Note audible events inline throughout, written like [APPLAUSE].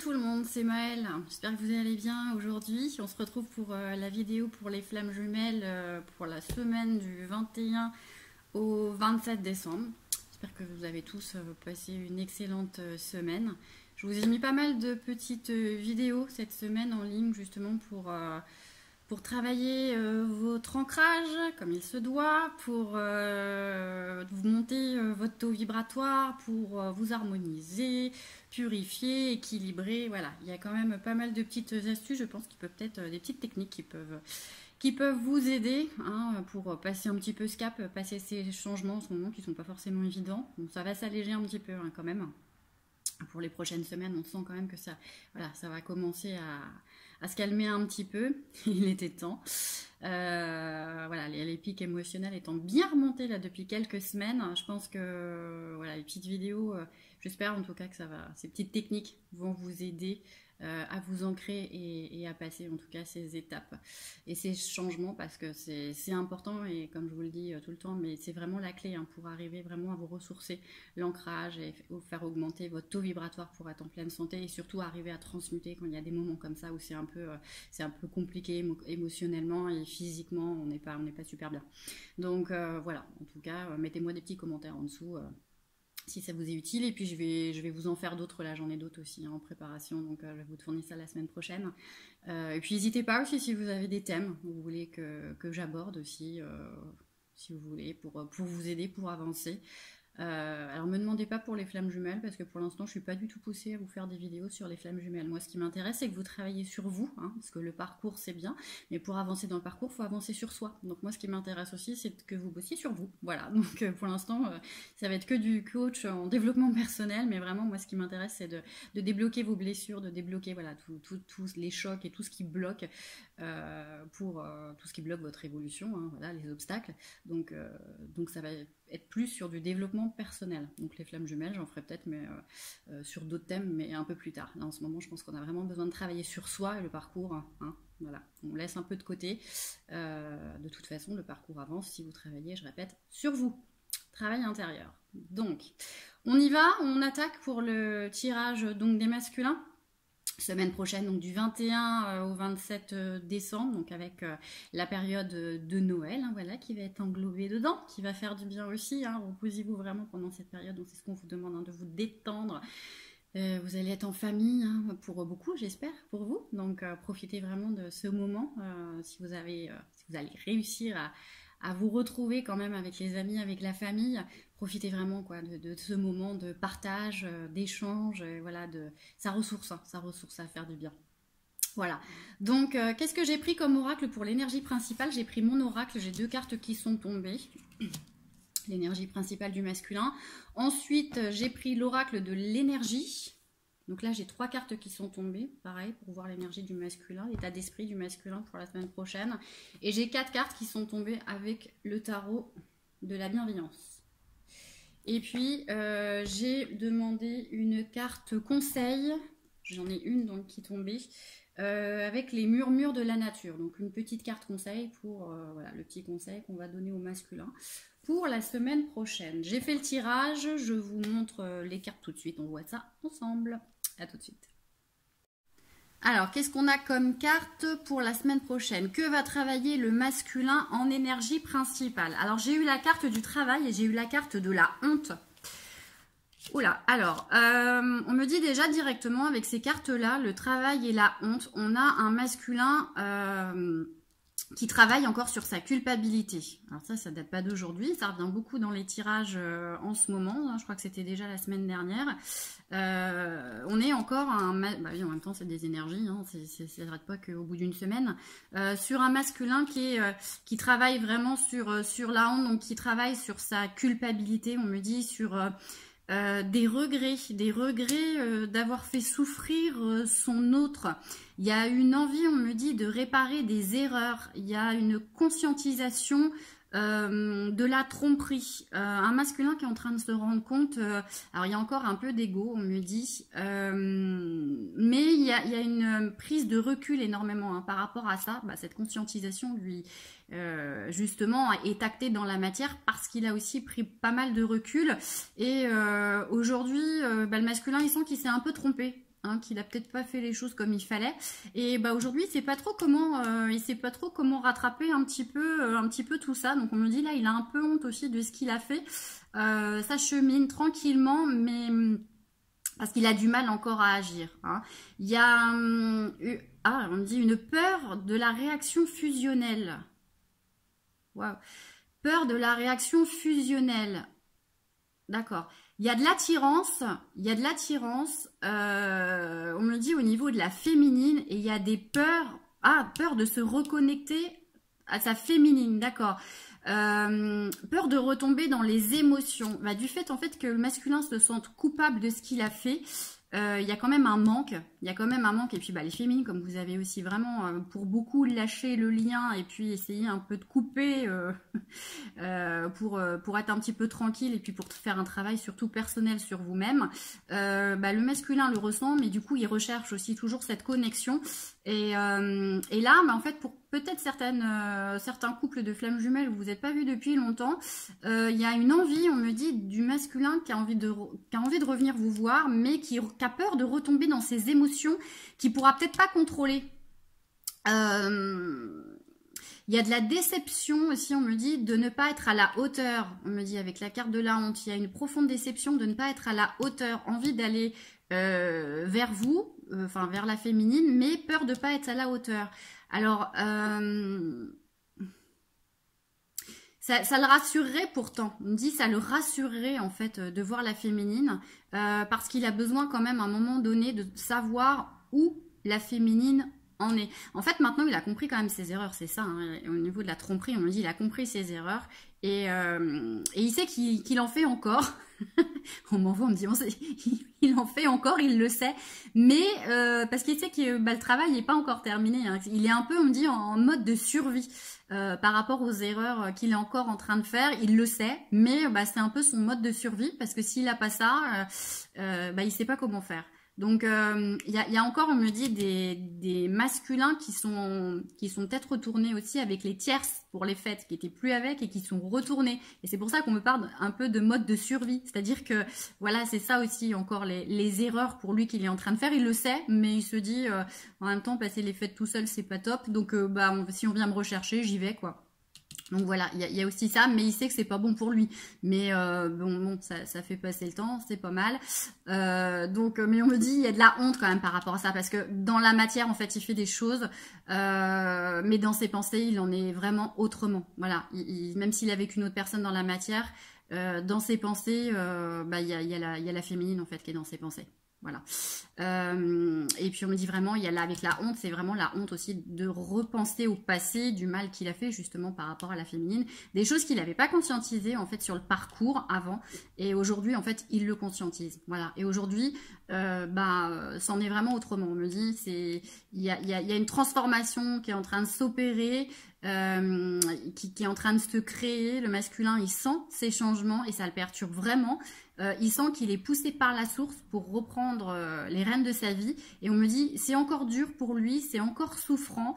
Tout le monde, c'est Maëlle. J'espère que vous allez bien aujourd'hui. On se retrouve pour euh, la vidéo pour les flammes jumelles euh, pour la semaine du 21 au 27 décembre. J'espère que vous avez tous euh, passé une excellente semaine. Je vous ai mis pas mal de petites vidéos cette semaine en ligne justement pour pour travailler euh, votre ancrage comme il se doit, pour euh, vous monter euh, votre taux vibratoire, pour vous harmoniser, purifier, équilibrer. Voilà, il y a quand même pas mal de petites astuces, je pense qu'il peut peut-être des petites techniques qui peuvent, qui peuvent vous aider hein, pour passer un petit peu ce cap, passer ces changements en ce moment qui ne sont pas forcément évidents. Donc ça va s'alléger un petit peu hein, quand même. Pour les prochaines semaines, on sent quand même que ça, voilà, ça va commencer à à se calmer un petit peu. [LAUGHS] Il était temps. Euh, voilà, les, pics émotionnels étant bien remontés là depuis quelques semaines, je pense que voilà, les petites vidéos, euh, j'espère en tout cas que ça va, ces petites techniques vont vous aider euh, à vous ancrer et, à passer en tout cas ces étapes et ces changements parce que c'est important et comme je vous le dis euh, tout le temps, mais c'est vraiment la clé hein, pour arriver vraiment à vous ressourcer l'ancrage et faire augmenter votre taux vibratoire pour être en pleine santé et surtout arriver à transmuter quand il y a des moments comme ça où c'est un peu euh, un peu compliqué émotionnellement et physiquement on n'est pas on n'est pas super bien. Donc voilà, en tout cas, mettez-moi des petits commentaires en dessous si ça vous est utile. Et puis je vais, je vais vous en faire d'autres, là j'en ai d'autres aussi hein, en préparation, donc euh, je vais vous fournir ça la semaine prochaine. Euh, et puis n'hésitez pas aussi si vous avez des thèmes que vous voulez que, que j'aborde aussi, euh, si vous voulez, pour, pour vous aider, pour avancer. Euh, alors me demandez pas pour les flammes jumelles parce que pour l'instant je suis pas du tout poussée à vous faire des vidéos sur les flammes jumelles. Moi ce qui m'intéresse c'est que vous travaillez sur vous, hein, parce que le parcours c'est bien, mais pour avancer dans le parcours faut avancer sur soi. Donc moi ce qui m'intéresse aussi c'est que vous bossiez sur vous. Voilà, [LAUGHS] donc euh, pour l'instant euh, ça va être que du coach en développement personnel, mais vraiment moi ce qui m'intéresse c'est de, débloquer vos blessures, de débloquer voilà tous les chocs et tout ce qui bloque pour tout ce qui bloque votre évolution, hein, voilà les obstacles. Donc donc ça va être plus sur du développement personnel. Donc les flammes jumelles, j'en ferai peut-être mais euh, euh, sur d'autres thèmes, mais un peu plus tard. Là, en ce moment, je pense qu'on a vraiment besoin de travailler sur soi et le parcours. Hein, voilà, on laisse un peu de côté. Euh, de toute façon, le parcours avance si vous travaillez, je répète, sur vous. Travail intérieur. Donc, on y va, on attaque pour le tirage donc des masculins semaine prochaine, donc du 21 euh, au 27 euh, décembre, donc avec euh, la période de Noël, hein, voilà, qui va être englobée dedans, qui va faire du bien aussi. Hein, Reposez-vous vraiment pendant cette période, donc c'est ce qu'on vous demande, hein, de vous détendre. vous allez être en famille hein, pour beaucoup, j'espère, pour vous. Donc profitez vraiment de ce moment. si vous avez, si vous allez réussir à, à vous retrouver quand même avec les amis, avec la famille. Profitez vraiment de, ce moment de partage, euh, d'échange, voilà, de sa ressource, hein, ressource à faire du bien. Voilà. Donc, euh, qu'est-ce que j'ai pris comme oracle pour l'énergie principale? J'ai pris mon oracle, j'ai deux cartes qui sont tombées. L'énergie principale du masculin. Ensuite, j'ai pris l'oracle de l'énergie. Donc là, j'ai trois cartes qui sont tombées, pareil, pour voir l'énergie du masculin, l'état d'esprit du masculin pour la semaine prochaine. Et j'ai quatre cartes qui sont tombées avec le tarot de la bienveillance. Et puis, euh, j'ai demandé une carte conseil. J'en ai une donc qui est tombée. Euh, avec les murmures de la nature. Donc une petite carte conseil pour euh, voilà, le petit conseil qu'on va donner au masculin pour la semaine prochaine. J'ai fait le tirage, je vous montre les cartes tout de suite, on voit ça ensemble. À tout de suite. Alors, qu'est-ce qu'on a comme carte pour la semaine prochaine? Que va travailler le masculin en énergie principale? Alors, j'ai eu la carte du travail et j'ai eu la carte de la honte. Oula, alors, euh, on me dit déjà directement avec ces cartes-là, le travail et la honte, on a un masculin euh, qui travaille encore sur sa culpabilité. Alors ça, ça date pas d'aujourd'hui, ça revient beaucoup dans les tirages euh, en ce moment. Hein. je crois que c'était déjà la semaine dernière. Euh, on est encore un, bah oui, en même temps c'est des énergies, hein, ça n'arrête pas qu'au bout d'une semaine, euh, sur un masculin qui travaille vraiment sur la honte, donc qui travaille sur sa culpabilité. On me dit sur des regrets, des regrets d'avoir fait souffrir son autre. Il y a une envie, on me dit, de réparer des erreurs. Il y a une conscientisation de la tromperie. un masculin qui est en train de se rendre compte, alors il y a encore un peu d'ego, on me dit, mais il y, a, une prise de recul énormément hein, par rapport à ça. Bah, cette conscientisation lui, justement est acté dans la matière parce qu'il a aussi pris pas mal de recul. Et aujourd'hui, bah, le masculin, il sent qu'il s'est un peu trompé Hein, qu'il a peut-être pas fait les choses comme il fallait. Et bah aujourd'hui, il sait pas trop comment, euh, il sait pas trop comment rattraper un petit peu, euh, un petit peu tout ça. Donc on me dit là, il a un peu honte aussi de ce qu'il a fait. Euh, ça chemine tranquillement, mais parce qu'il a du mal encore à agir. Hein. Il y a, ah, on dit une peur de la réaction fusionnelle. Waouh, peur de la réaction fusionnelle. D'accord. Il y a de l'attirance, il y a de l'attirance, euh, on me le dit au niveau de la féminine, et il y a des peurs, ah, peur de se reconnecter à sa féminine, d'accord. Euh, peur de retomber dans les émotions, bah, du fait en fait que le masculin se sente coupable de ce qu'il a fait, euh, il y a quand même un manque. Il y a quand même un manque. Et puis bah, les féminines, comme vous avez aussi vraiment, euh, pour beaucoup, lâché le lien et puis essayer un peu de couper [LAUGHS] euh, pour, être un petit peu tranquille et puis pour faire un travail surtout personnel sur vous-même. Bah, le masculin le ressent, mais du coup, il recherche aussi toujours cette connexion. Et, et là, en fait, pour peut-être certaines, certains couples de flammes jumelles, vous n'êtes pas vu depuis longtemps, il y a une envie, on me dit, du masculin qui a envie de, qui a envie de revenir vous voir, mais qui, a peur de retomber dans ses émotions, qui pourra peut-être pas contrôler. Euh, il y a de la déception aussi, on me dit, de ne pas être à la hauteur. On me dit avec la carte de la honte, il y a une profonde déception de ne pas être à la hauteur, envie d'aller euh, vers vous, euh, enfin vers la féminine, mais peur de ne pas être à la hauteur. Alors, ça, le rassurerait pourtant. On me dit ça le rassurerait en fait de voir la féminine euh, parce qu'il a besoin quand même à un moment donné de savoir où la féminine en est. En fait maintenant il a compris quand même ses erreurs, c'est ça. Hein. Au niveau de la tromperie, on dit il a compris ses erreurs et, euh, il sait qu'il en fait encore. [LAUGHS] on m'envoie, on me dit, [LAUGHS] il en fait encore, il le sait. Mais euh, parce qu'il sait que bah, le travail n'est pas encore terminé. Hein. Il est un peu, on me dit, en mode de survie. Euh, par rapport aux erreurs qu'il est encore en train de faire. Il le sait, mais bah, c'est un peu son mode de survie parce que s'il n'a pas ça, bah, il sait pas comment faire. Donc il y, a, encore, on me dit, des, masculins qui sont, qui sont peut-être retournés aussi avec les tierces pour les fêtes, qui étaient plus avec et qui sont retournés. Et c'est pour ça qu'on me parle un peu de mode de survie. C'est-à-dire que, voilà, c'est ça aussi encore les, erreurs pour lui qu'il est en train de faire. Il le sait, mais il se dit, en même temps, passer les fêtes tout seul, c'est pas top. Donc, bah, si on vient me rechercher, j'y vais, quoi. Donc voilà, il y, a aussi ça, mais il sait que c'est pas bon pour lui. Mais euh, bon, ça, fait passer le temps, c'est pas mal. Euh, donc, mais on me dit, il y a de la honte quand même par rapport à ça, parce que dans la matière, en fait, il fait des choses, euh, mais dans ses pensées, il en est vraiment autrement. Voilà, même s'il a vécu une autre personne dans la matière, dans ses pensées, bah, il y, a, y a la féminine en fait qui est dans ses pensées. Voilà. Euh, et puis on me dit vraiment, il y a là avec la honte, c'est vraiment la honte aussi de repenser au passé, du mal qu'il a fait justement par rapport à la féminine, des choses qu'il n'avait pas conscientisées en fait sur le parcours avant, et aujourd'hui en fait il le conscientise. Voilà. Et aujourd'hui, euh, bah, c'en est vraiment autrement. On me dit, c'est il y a, y a, une transformation qui est en train de s'opérer, euh, qui, est en train de se créer. Le masculin, il sent ces changements et ça le perturbe vraiment. Euh, il sent qu'il est poussé par la source pour reprendre les rênes de sa vie. Et on me dit, c'est encore dur pour lui, c'est encore souffrant.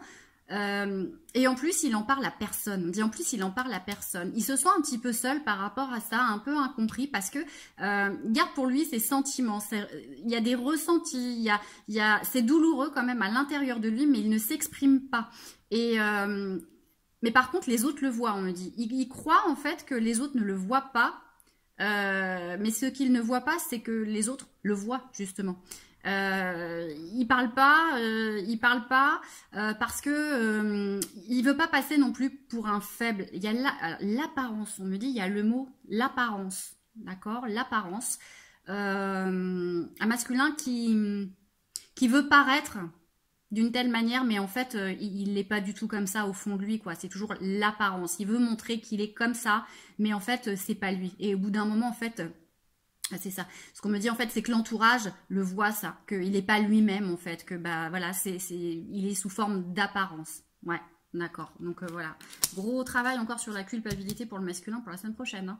Euh, et en plus, il en parle à personne. On dit en plus, il en parle à personne. Il se sent un petit peu seul par rapport à ça, un peu incompris, parce que garde pour lui ses sentiments. Il y a des ressentis, il y a, y a, c'est douloureux quand même à l'intérieur de lui, mais il ne s'exprime pas. Et mais par contre, les autres le voient. On me dit, il croit en fait que les autres ne le voient pas euh, mais ce qu'il ne voit pas, c'est que les autres le voient justement. Euh, il parle pas, euh, il parle pas euh, parce que il veut pas passer non plus pour un faible. Il y a l'apparence. on me dit, il y a le mot l'apparence, d'accord, l'apparence. un masculin qui qui veut paraître d'une telle manière, mais en fait, il n'est pas du tout comme ça au fond de lui, quoi. C'est toujours l'apparence. Il veut montrer qu'il est comme ça, mais en fait, c'est pas lui. Et au bout d'un moment, en fait, euh, c'est ça. Ce qu'on me dit, en fait, c'est que l'entourage le voit ça, qu'il n'est pas lui-même, en fait, que bah voilà, c'est, il est sous forme d'apparence. Ouais, d'accord. Donc voilà, gros travail encore sur la culpabilité pour le masculin pour la semaine prochaine. Hein.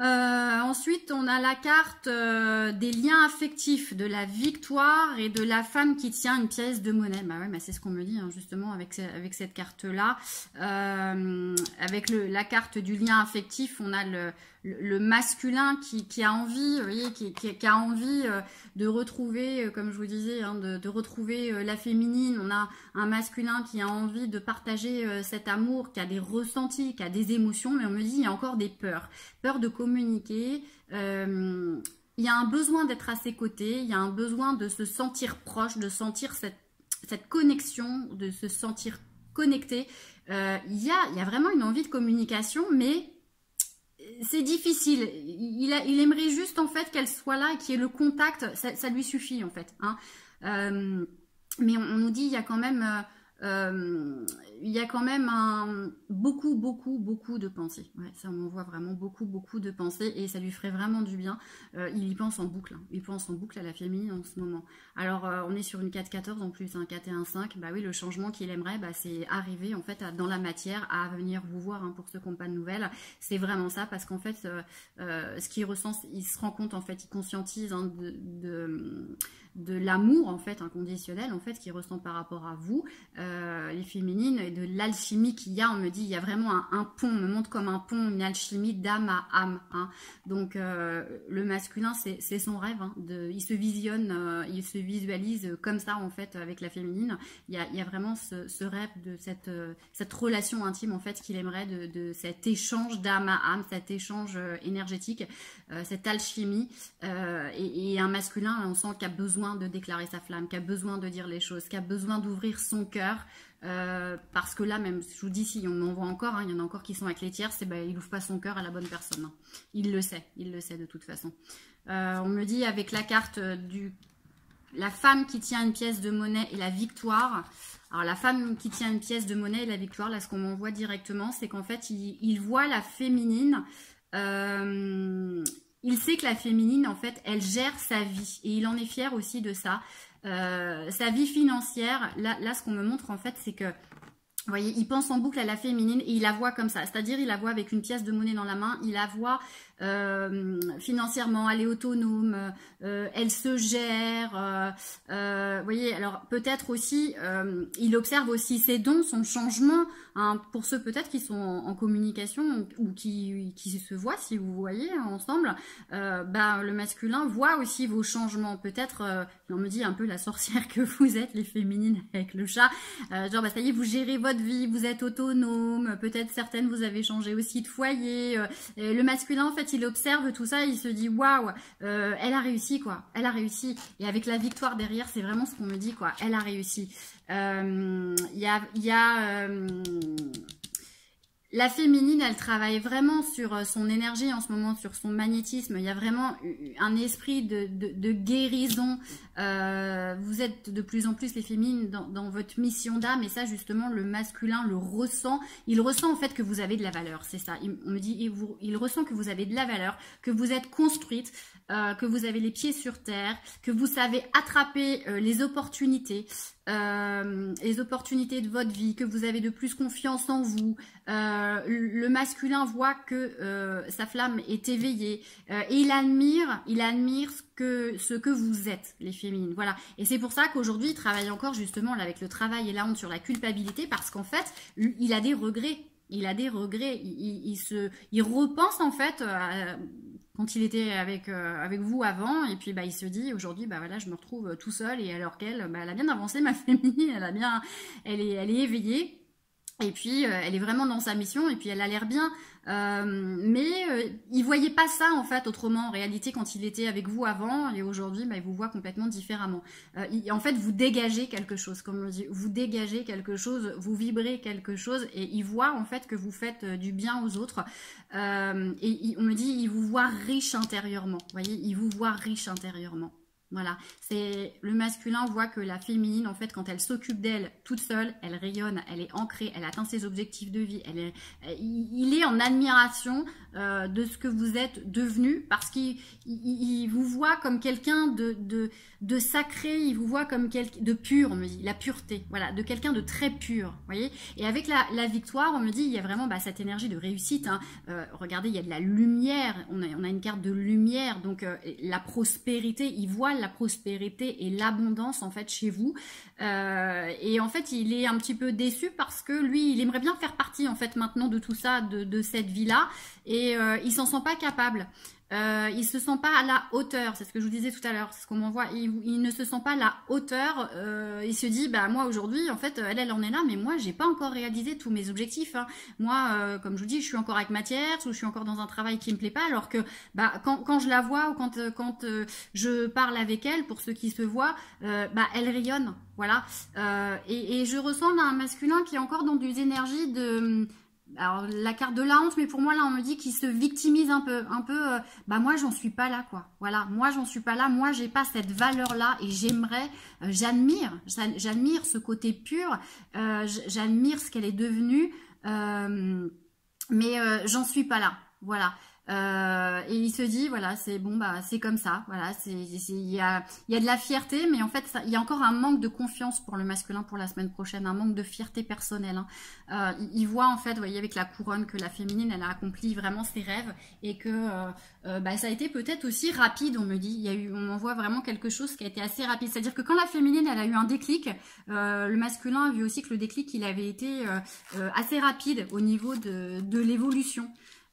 Euh, ensuite, on a la carte euh, des liens affectifs, de la victoire et de la femme qui tient une pièce de monnaie. Bah ouais, bah c'est ce qu'on me dit hein, justement avec, avec cette carte-là. Euh, avec le, la carte du lien affectif, on a le, le, masculin qui, qui, a envie, vous voyez, qui, qui, a envie euh, de retrouver, euh, comme je vous disais, hein, de, retrouver euh, la féminine. On a un masculin qui a envie de partager cet amour, qui a des ressentis, qui a des émotions, mais on me dit il y a encore des peurs, peur de communiquer. il y a un besoin d'être à ses côtés, il y a un besoin de se sentir proche, de sentir cette, cette connexion, de se sentir connecté. Il, y a, il y a vraiment une envie de communication, mais c'est difficile. Il, a, il, aimerait juste en fait qu'elle soit là et qu'il y ait le contact. Ça, lui suffit en fait. Hein. Euh, mais on, nous dit il y a quand même euh, il y a quand même beaucoup, beaucoup, beaucoup de pensées. Ça, on voit vraiment beaucoup, beaucoup de pensées et ça lui ferait vraiment du bien. Euh, il y pense en boucle. Hein. Il pense en boucle à la féminine en ce moment. Alors, euh, on est sur une 4-14 en plus, un 4 et un 5. Bah oui, le changement qu'il aimerait, bah, c'est arriver en fait dans la matière à venir vous voir hein, pour ceux qui n'ont pas de nouvelles. C'est vraiment ça parce qu'en fait, ce qu'il ressent, il se rend compte en fait, il conscientise hein, de de l'amour en fait inconditionnel en fait qui ressent par rapport à vous euh, les féminines et de l'alchimie qu'il y a on me dit il y a vraiment un, pont on me montre comme un pont une alchimie d'âme à âme hein. donc euh, le masculin c'est son rêve hein, il se visionne euh, il se visualise comme ça en fait avec la féminine il y a, vraiment ce, rêve de cette relation intime en fait qu'il aimerait de, cet échange d'âme à âme cet échange énergétique cette alchimie et un masculin on sent qu'il a besoin de déclarer sa flamme, qui a besoin de dire les choses, qui a besoin d'ouvrir son cœur. Euh, parce que là, même, je vous dis, si on en voit encore, hein, il y en a encore qui sont avec les tiers, c'est ben, il ouvre pas son cœur à la bonne personne. Hein. Il le sait, il le sait de toute façon. Euh, on me dit avec la carte du la femme qui tient une pièce de monnaie et la victoire. Alors la femme qui tient une pièce de monnaie et la victoire, là ce qu'on m'envoie directement, c'est qu'en fait il, voit la féminine euh, il sait que la féminine, en fait, elle gère sa vie. Et il en est fier aussi de ça. Euh, sa vie financière, là, là ce qu'on me montre, en fait, c'est que vous voyez, il pense en boucle à la féminine et il la voit comme ça. C'est-à-dire, il la voit avec une pièce de monnaie dans la main, il la voit euh, financièrement, elle est autonome, euh, elle se gère. Euh, vous voyez, alors peut-être aussi, il observe aussi ses dons, son changement. Hein, pour ceux peut-être qui sont en, communication ou qui, qui se voient, si vous voyez ensemble, bah, le masculin voit aussi vos changements. Peut-être, on me dit un peu la sorcière que vous êtes, les féminines avec le chat. genre, bah, ça y est, vous gérez votre vie, vous êtes autonome. Peut-être certaines, vous avez changé aussi de foyer. le masculin, en fait, il observe tout ça, il se dit waouh, euh, elle a réussi quoi, elle a réussi. Et avec la victoire derrière, c'est vraiment ce qu'on me dit quoi, elle a réussi. Euh, il y a, y a euh, la féminine, elle travaille vraiment sur euh, son énergie en ce moment, sur son magnétisme. Il y a vraiment un esprit de, guérison. Euh, vous êtes de plus en plus les féminines dans, votre mission d'âme et ça justement le masculin le ressent. Il ressent en fait que vous avez de la valeur, c'est ça. Il, on me dit, il, ressent que vous avez de la valeur, que vous êtes construite, euh, que vous avez les pieds sur terre, que vous savez attraper les opportunités. Euh, les opportunités de votre vie, que vous avez de plus confiance en vous. Euh, le masculin voit que euh, sa flamme est éveillée et il admire, il admire ce que ce que vous êtes, les féminines. Voilà. Et c'est pour ça qu'aujourd'hui, il travaille encore justement là, avec le travail et la honte sur la culpabilité parce qu'en fait, il a des regrets il a des regrets, il, se, il repense en fait à, quand il était avec, euh, avec vous avant, et puis bah, il se dit aujourd'hui, bah voilà, je me retrouve euh, tout seul, et alors qu'elle, bah, elle a bien avancé, [LAUGHS] ma féminine, elle a bien, elle est, elle est éveillée, et puis, euh, elle est vraiment dans sa mission, et puis elle a l'air bien. Euh, mais euh, il voyait pas ça, en fait, autrement, en réalité, quand il était avec vous avant, et aujourd'hui, bah, il vous voit complètement différemment. en fait, vous dégagez quelque chose, comme on dit. Vous dégagez quelque chose, vous vibrez quelque chose, et il voit, en fait, que vous faites du bien aux autres. et on me dit, il vous voit riche intérieurement. Vous voyez, il vous voit riche intérieurement. Voilà, c'est le masculin voit que la féminine, en fait, quand elle s'occupe d'elle toute seule, elle rayonne, elle est ancrée, elle atteint ses objectifs de vie. Il est en admiration euh, de ce que vous êtes devenu parce qu'il il, vous voit comme quelqu'un de, de, sacré, il vous voit comme quelqu'un de pur, on me dit, la pureté, voilà, de quelqu'un de très pur, voyez. Et avec la, victoire, on me dit, il y a vraiment bah, cette énergie de réussite. Hein. Euh, regardez, il y a de la lumière, on a, on a une carte de lumière, donc euh, la prospérité, il voit la prospérité et l'abondance en fait chez vous. Euh, et en fait, il est un petit peu déçu parce que lui, il aimerait bien faire partie en fait maintenant de tout ça, de, cette vie-là, et euh, il s'en sent pas capable. Euh, il se sent pas à la hauteur, c'est ce que je vous disais tout à l'heure, c'est ce qu'on m'envoie. Il, ne se sent pas à la hauteur. Euh, il se dit, bah moi aujourd'hui, en fait, elle, elle en est là, mais moi, j'ai pas encore réalisé tous mes objectifs. Hein. Moi, euh, comme je vous dis, je suis encore avec matière, ou je suis encore dans un travail qui me plaît pas, alors que, bah, quand, quand je la vois ou quand quand je parle avec elle, pour ceux qui se voient, bah, elle rayonne, voilà. Et, et, je ressens un masculin qui est encore dans des énergies de alors la carte de la honte, mais pour moi là on me dit qu'il se victimise un peu, un peu. Euh, bah moi j'en suis pas là quoi. Voilà, moi j'en suis pas là. Moi j'ai pas cette valeur là et j'aimerais, euh, j'admire, j'admire ce côté pur, euh, j'admire ce qu'elle est devenue, mais j'en suis pas là. Voilà. Euh, et il se dit voilà c'est bon bah c'est comme ça voilà c'est il y a il y a de la fierté mais en fait il y a encore un manque de confiance pour le masculin pour la semaine prochaine un manque de fierté personnelle hein. euh, il, voit en fait vous voyez avec la couronne que la féminine elle a accompli vraiment ses rêves et que euh, bah, ça a été peut-être aussi rapide on me dit. Il y a eu on voit vraiment quelque chose qui a été assez rapide. C'est à dire que quand la féminine elle a eu un déclic le masculin a vu aussi que le déclic il avait été assez rapide au niveau de, de l'évolution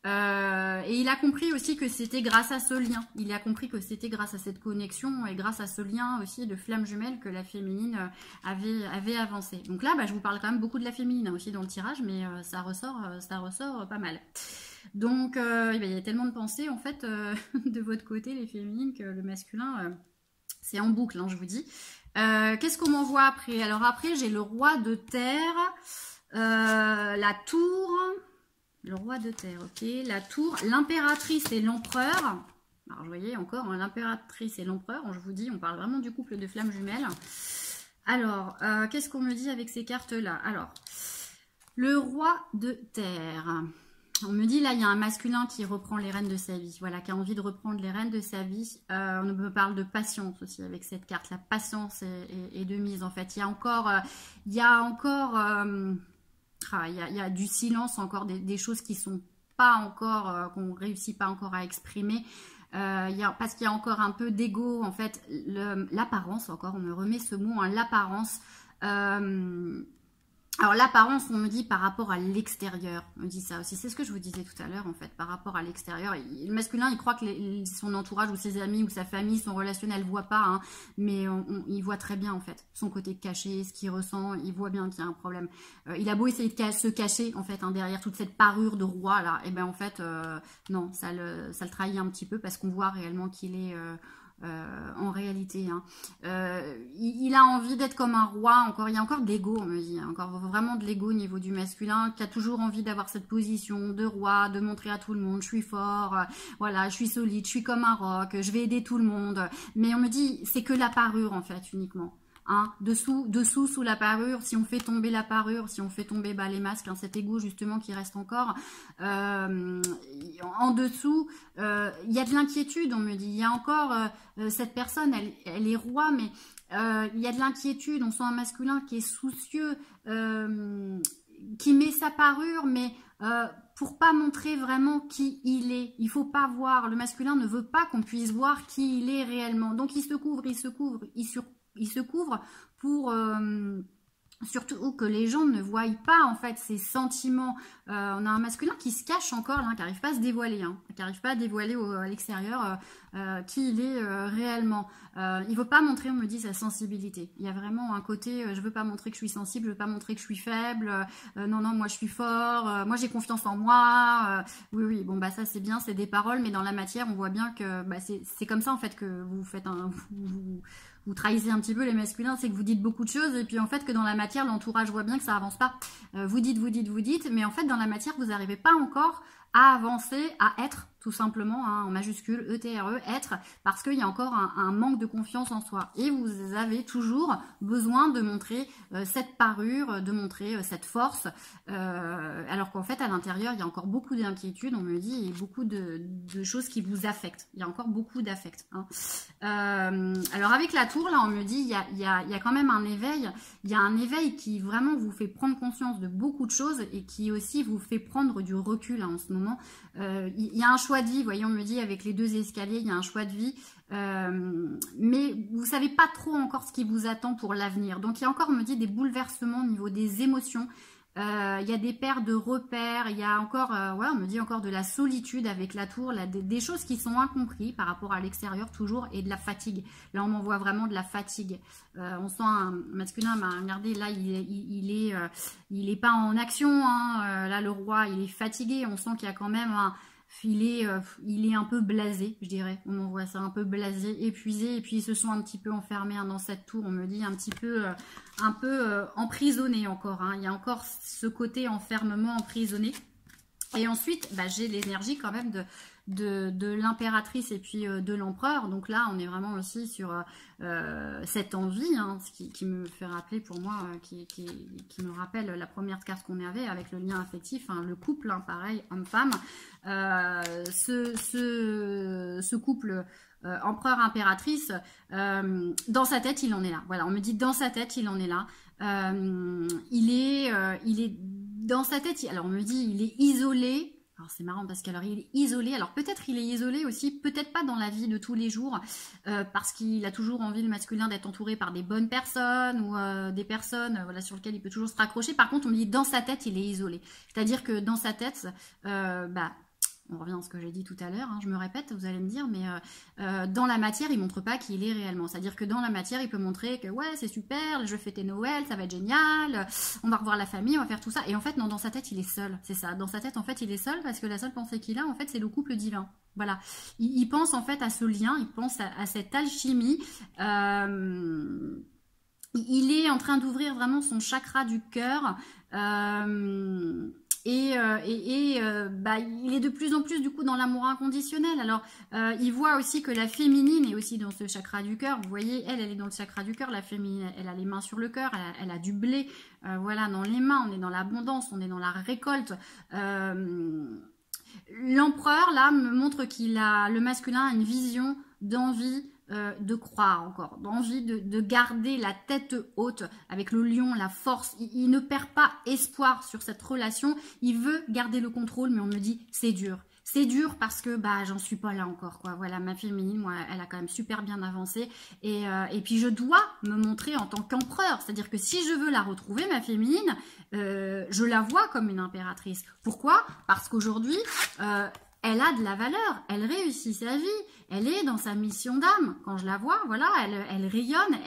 euh, et il a compris aussi que c'était grâce à ce lien. Il a compris que c'était grâce à cette connexion et grâce à ce lien aussi de flamme jumelle que la féminine euh, avait, avancé. Donc là, bah, je vous parle quand même beaucoup de la féminine hein, aussi dans le tirage, mais euh, ça ressort, ça ressort pas mal. Donc il y a tellement de pensées en fait [LAUGHS] de votre côté, les féminines, que le masculin, c'est en boucle, hein, je vous dis. Qu'est-ce qu'on m'envoie après? Alors après, j'ai le roi de terre, la tour. Le roi de terre, ok. La tour, l'impératrice et l'empereur. Alors, vous voyez encore, hein, l'impératrice et l'empereur. Je vous dis, on parle vraiment du couple de flammes jumelles. Alors, euh, qu'est-ce qu'on me dit avec ces cartes-là? Alors, le roi de terre. On me dit, là, il y a un masculin qui reprend les rênes de sa vie. Voilà, qui a envie de reprendre les rênes de sa vie. Euh, on me parle de patience aussi avec cette carte. La patience est, de mise, en fait. Il y a encore... Euh, il y a encore ah, il y, a, du silence encore, des, choses qui sont pas encore, euh, qu'on réussit pas encore à exprimer. Euh, y a, parce qu'il y a encore un peu d'ego, en fait, l'apparence, encore, on me remet ce mot, l'apparence. Euh, alors l'apparence, on me dit par rapport à l'extérieur, on me dit ça aussi. C'est ce que je vous disais tout à l'heure en fait, par rapport à l'extérieur. Le masculin, il croit que son entourage ou ses amis ou sa famille, son relationnel, voit pas, hein, mais il voit très bien en fait son côté caché, ce qu'il ressent. Il voit bien qu'il y a un problème. Euh, il a beau essayer de se cacher en fait hein, derrière toute cette parure de roi là, et eh ben en fait euh, non, ça le, ça le trahit un petit peu parce qu'on voit réellement qu'il est euh, euh, en réalité. Hein. Euh, il, a envie d'être comme un roi, encore, il y a encore d'ego, on me dit, hein. encore vraiment de l'ego au niveau du masculin, qui a toujours envie d'avoir cette position de roi, de montrer à tout le monde, je suis fort, euh, voilà, je suis solide, je suis comme un roc, je vais aider tout le monde. Mais on me dit, c'est que la parure en fait, uniquement. Hein, dessous, dessous, sous la parure, si on fait tomber la parure, si on fait tomber bah, les masques, hein, cet égo justement qui reste encore, euh, en dessous, euh, il y a de l'inquiétude, on me dit. Il y a encore euh, cette personne, elle, elle, est roi, mais il y a de l'inquiétude. On sent un masculin qui est soucieux, qui met sa parure, mais pour pas montrer vraiment qui il est. Il faut pas voir. Le masculin ne veut pas qu'on puisse voir qui il est réellement. Donc il se couvre, il se couvre, il sur il se couvre pour euh, surtout que les gens ne voient pas en fait ses sentiments. Euh, on a un masculin qui se cache encore, qui n'arrive pas à se dévoiler, hein, qui n'arrive pas à dévoiler à l'extérieur euh, qui il est réellement. il veut pas montrer, on me dit, sa sensibilité. Il y a vraiment un côté, je veux pas montrer que je suis sensible, je veux pas montrer que je suis faible. non, non, moi je suis fort, moi j'ai confiance en moi. oui, oui, bon bah ça c'est bien, c'est des paroles, mais dans la matière, on voit bien que bah, c'est comme ça en fait que vous faites un, trahissez un petit peu les masculins, c'est que vous dites beaucoup de choses et puis en fait que dans la matière, l'entourage voit bien que ça avance pas. Euh, vous dites, vous dites, vous dites, mais en fait dans la matière, vous n'arrivez pas encore à avancer, à être tout simplement, hein, en majuscule, E-T-R-E, être, parce qu'il y a encore un, manque de confiance en soi. Et vous avez toujours besoin de montrer euh, cette parure, de montrer euh, cette force, euh, alors qu'en fait, à l'intérieur, il y a encore beaucoup d'inquiétudes, on me dit, et beaucoup de, choses qui vous affectent. Il y a encore beaucoup d'affects. Hein. alors avec la tour, là, on me dit, il y, a, il, y a, il y a quand même un éveil, il y a un éveil qui vraiment vous fait prendre conscience de beaucoup de choses et qui aussi vous fait prendre du recul hein, en ce moment. il y a un choix choix de vie, voyons, on me dit avec les deux escaliers, il y a un choix de vie, euh, mais vous savez pas trop encore ce qui vous attend pour l'avenir. Donc il y a encore, on me dit, des bouleversements au niveau des émotions, euh, il y a des paires de repères, il y a encore, euh, ouais, on me dit encore de la solitude avec la tour, là, des, choses qui sont incomprises par rapport à l'extérieur toujours, et de la fatigue. Là, on m'envoie vraiment de la fatigue. On sent un masculin, bah, regardez, là, il, il, est, il est pas en action. Hein, là, le roi, il est fatigué. On sent qu'il y a quand même un, il est, il est un peu blasé, je dirais. On m'envoie ça un peu blasé, épuisé, et puis ils se sont un petit peu enfermés hein, dans cette tour. On me dit un petit peu un peu euh, emprisonné encore. Hein. Il y a encore ce côté enfermement emprisonné. Et ensuite, bah, j'ai l'énergie quand même de, de, l'impératrice et puis euh, de l'empereur. Donc là, on est vraiment aussi sur euh, cette envie, hein, ce qui, me fait rappeler pour moi, qui, me rappelle la première carte qu'on avait avec le lien affectif, hein, le couple, pareil, homme-femme. ce, couple euh, empereur impératrice, euh, dans sa tête, il en est là. Voilà, on me dit dans sa tête, il en est là. Euh, il est, il est dans sa tête. Alors on me dit, il est isolé. Alors c'est marrant parce qu'alors il est isolé. Alors peut-être il est isolé aussi, peut-être pas dans la vie de tous les jours, parce qu'il a toujours envie le masculin d'être entouré par des bonnes personnes ou des personnes voilà sur lesquelles il peut toujours se raccrocher. Par contre, on me dit dans sa tête, il est isolé. C'est-à-dire que dans sa tête, bah on revient à ce que j'ai dit tout à l'heure, hein, je me répète, vous allez me dire, mais euh, euh, dans la matière, il montre pas qui il est réellement. C'est-à-dire que dans la matière, il peut montrer que ouais, c'est super, je vais fêter Noël, ça va être génial, on va revoir la famille, on va faire tout ça. Et en fait, non, dans sa tête, il est seul, c'est ça. Dans sa tête, en fait, il est seul parce que la seule pensée qu'il a, en fait, c'est le couple divin. Voilà. Il, pense en fait à ce lien, il pense à, cette alchimie. Euh, il est en train d'ouvrir vraiment son chakra du cœur. Et, euh, et, euh, bah, il est de plus en plus du coup dans l'amour inconditionnel. Alors, euh, il voit aussi que la féminine est aussi dans ce chakra du cœur. Vous voyez, elle, elle est dans le chakra du cœur. La féminine, elle a les mains sur le cœur, elle a, du blé, voilà, dans les mains. On est dans l'abondance, on est dans la récolte. L'empereur là me montre qu'il a le masculin a une vision d'envie euh, de croire encore, d'envie de, garder la tête haute avec le lion, la force. Il, ne perd pas espoir sur cette relation. Il veut garder le contrôle, mais on me dit c'est dur. C'est dur parce que bah j'en suis pas là encore quoi. Voilà ma féminine, moi elle a quand même super bien avancé et, euh, et puis je dois me montrer en tant qu'empereur. C'est-à-dire que si je veux la retrouver ma féminine, euh, je la vois comme une impératrice. Pourquoi? Parce qu'aujourd'hui elle a de la valeur, elle réussit sa vie, elle est dans sa mission d'âme. Quand je la vois, voilà, elle, rayonne,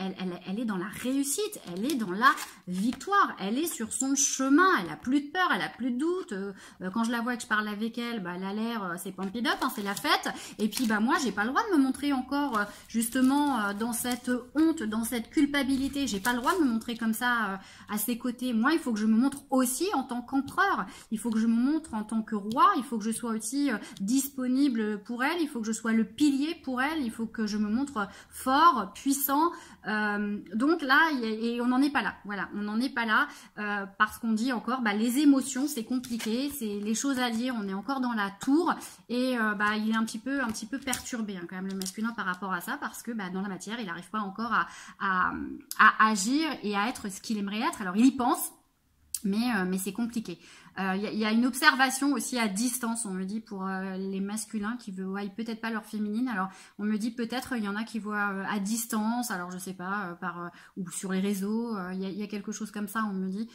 elle, est dans la réussite, elle est dans la victoire, elle est sur son chemin, elle a plus de peur, elle a plus de doute. Euh, quand je la vois et que je parle avec elle, bah, elle a l'air, euh, c'est pump it hein, c'est la fête. Et puis bah moi, j'ai pas le droit de me montrer encore euh, justement dans cette honte, dans cette culpabilité. J'ai pas le droit de me montrer comme ça à ses côtés. Moi, il faut que je me montre aussi en tant qu'empereur. Il faut que je me montre en tant que roi. Il faut que je sois aussi disponible pour elle. Il faut que je sois le pilier pour elle. Il faut que je me montre fort, puissant. Euh, donc là, et on n'en est pas là. Voilà, on n'en est pas là euh, parce qu'on dit encore, bah, les émotions, c'est compliqué, c'est les choses à dire. On est encore dans la tour et euh, bah, il est un petit peu, un petit peu perturbé hein, quand même le masculin par rapport à ça parce que bah, dans la matière, il n'arrive pas encore à, agir et à être ce qu'il aimerait être. Alors il y pense, mais c'est compliqué. Il euh, y, a une observation aussi à distance, on me dit, pour euh, les masculins qui ne voient peut-être pas leur féminine. Alors, on me dit peut-être il y en a qui voient euh, à distance, alors je sais pas, par ou sur les réseaux, il y, a quelque chose comme ça, on me dit,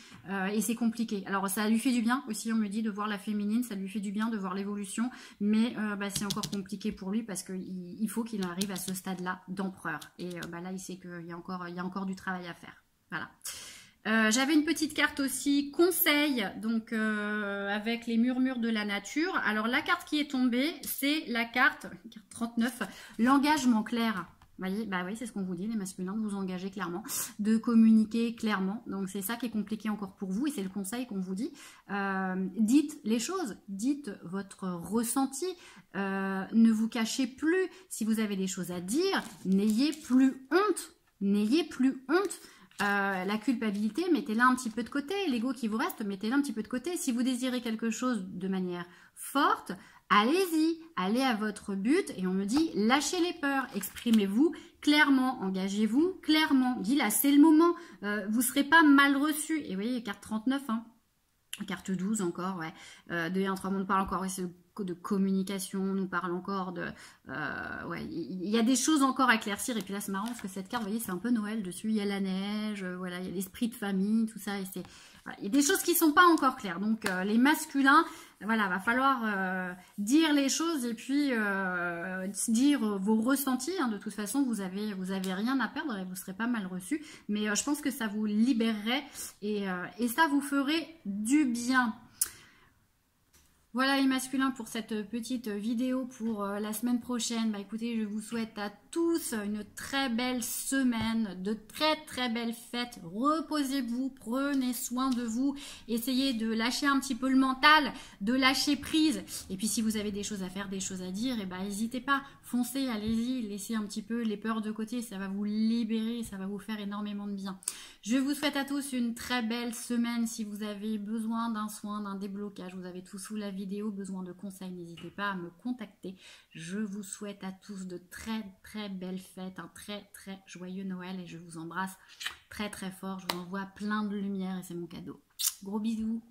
et c'est compliqué. Alors, ça lui fait du bien aussi, on me dit, de voir la féminine, ça lui fait du bien de voir l'évolution, mais bah, c'est encore compliqué pour lui parce qu'il il faut qu'il arrive à ce stade-là d'empereur. Et bah, là, il sait qu'il y, y a encore du travail à faire. Voilà. Euh, j'avais une petite carte aussi conseil, donc euh, avec les murmures de la nature. Alors la carte qui est tombée, c'est la carte, carte 39, l'engagement clair. voyez, bah oui, c'est ce qu'on vous dit, les masculins, vous engagez clairement, de communiquer clairement. Donc c'est ça qui est compliqué encore pour vous et c'est le conseil qu'on vous dit. Euh, dites les choses, dites votre ressenti, ne vous cachez plus. Si vous avez des choses à dire, n'ayez plus honte, n'ayez plus honte. Euh, la culpabilité, mettez-la un petit peu de côté. L'ego qui vous reste, mettez-la un petit peu de côté. Si vous désirez quelque chose de manière forte, allez-y, allez à votre but. Et on me dit, lâchez les peurs, exprimez-vous clairement, engagez-vous clairement. Dis là, c'est le moment. Euh, vous ne serez pas mal reçu. Et vous voyez, carte 39, hein. Carte 12 encore, ouais. Euh, 2 1, 3, on parle encore, de communication, on nous parle encore de... Euh, ouais, il y, a des choses encore à éclaircir. Et puis là, c'est marrant parce que cette carte, vous voyez, c'est un peu Noël dessus. Il y a la neige, euh, voilà, il y a l'esprit de famille, tout ça. Et c'est... il y a des choses qui sont pas encore claires. Donc, euh, les masculins, voilà, va falloir dire les choses et puis dire vos ressentis. Hein. De toute façon, vous avez, vous avez rien à perdre et vous serez pas mal reçu. Mais je pense que ça vous libérerait et, et ça vous ferait du bien. Voilà les masculins pour cette petite vidéo pour euh, la semaine prochaine. Bah écoutez, je vous souhaite à tous une très belle semaine, de très très belles fêtes. Reposez-vous, prenez soin de vous, essayez de lâcher un petit peu le mental, de lâcher prise. Et puis si vous avez des choses à faire, des choses à dire, et eh ben n'hésitez pas, foncez, allez-y, laissez un petit peu les peurs de côté, ça va vous libérer, ça va vous faire énormément de bien. Je vous souhaite à tous une très belle semaine. Si vous avez besoin d'un soin, d'un déblocage, vous avez tout sous la vidéo, besoin de conseils, n'hésitez pas à me contacter. Je vous souhaite à tous de très très belles fêtes, un très très joyeux Noël et je vous embrasse très très fort. Je vous envoie plein de lumière et c'est mon cadeau. Gros bisous